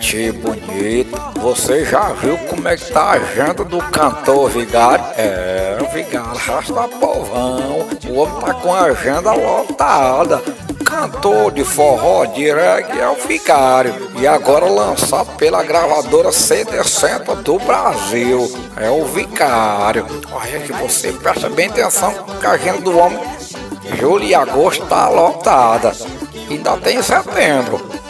Gente bonita, você já viu como é que tá a agenda do cantor Vigário? É, o Vigário rasta povão, o homem tá com a agenda lotada. Cantor de forró de reggae é o Vigário e agora lançado pela gravadora CD100 do Brasil. É o Vigário. Olha que você presta bem atenção que a agenda do homem julho e agosto tá lotada. Ainda tem setembro.